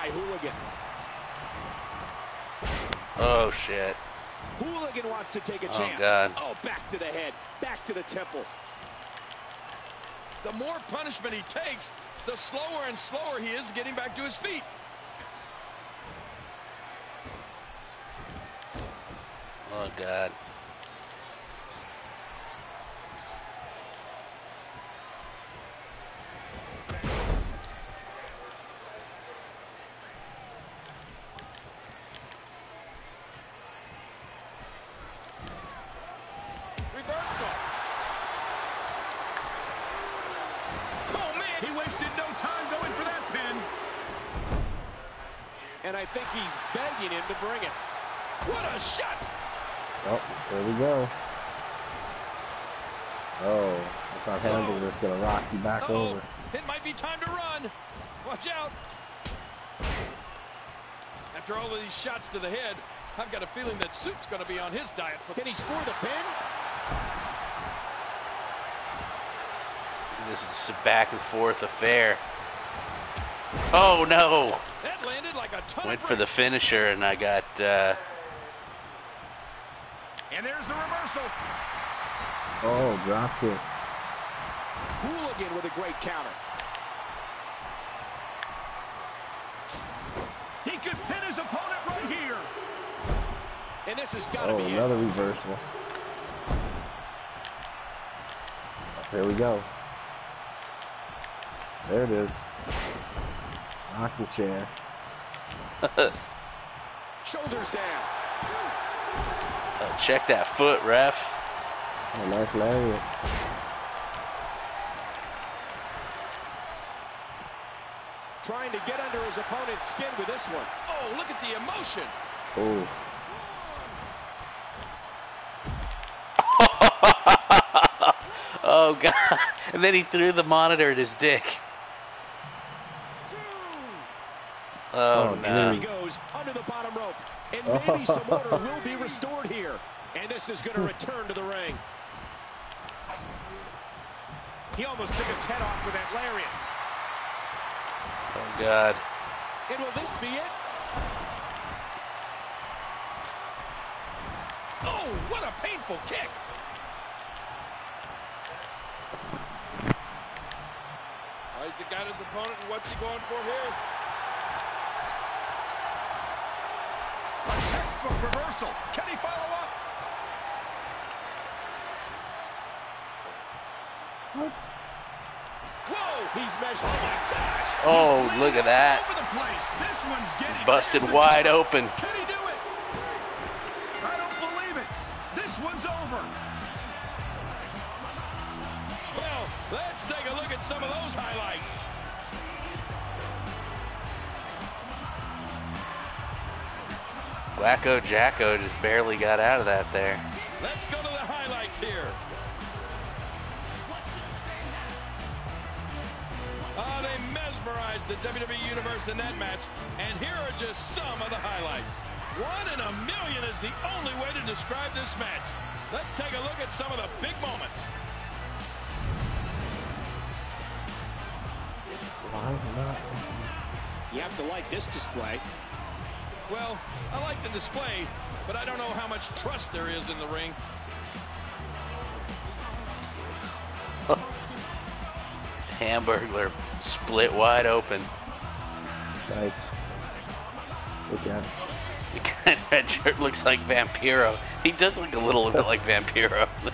by Hooligan. Oh, shit. Hooligan wants to take a Oh, chance. God. Oh, back to the head, back to the temple. The more punishment he takes, the slower and slower he is getting back to his feet. Oh, God. Reversal. Oh, man. He wasted no time going for that pin. And I think he's begging him to bring it. What a shot. Oh, there we go. Oh, I thought Hamburglar's gonna rock you back Uh-oh. over. It might be time to run. Watch out. After all of these shots to the head, I've got a feeling that Soup's going to be on his diet for Can he score the pin? This is a back and forth affair. Oh, no. That landed like a ton Went for the finisher, and I got, uh, And there's the reversal. Oh, drop kick. Hooligan with a great counter. He could pin his opponent right here. And this has got to Oh, be it. another reversal. There we go. There it is. Rocking chair. Shoulders down. uh, check that foot, ref. Oh, nice lariat. Trying to get under his opponent's skin with this one. Oh, look at the emotion. Oh, Oh, God. And then he threw the monitor at his dick. Oh, Oh, no. He goes under the bottom rope. And oh. maybe some order will be restored here. And this is going to return to the ring. He almost took his head off with that lariat. Oh, God. And will this be it? Oh, what a painful kick. He's got his opponent, and what's he going for here? A textbook reversal. Can he follow up? What? Whoa! He's measured. Oh, my gosh! Oh, he's look at that. Over the place. This one's getting Busted wide cover. open. Can he do it? I don't believe it. This one's over. Well, let's take a look at some of those highlights. Wacko Jacko just barely got out of that there. Let's go to the highlights here. Ah, they mesmerized the WWE Universe in that match, and here are just some of the highlights. One in a million is the only way to describe this match. Let's take a look at some of the big moments. why not? You have to like this display. Well, I like the display, but I don't know how much trust there is in the ring. Hamburglar split wide open. Nice. Look at The guy in red shirt looks like Vampiro. He does look a little bit like Vampiro.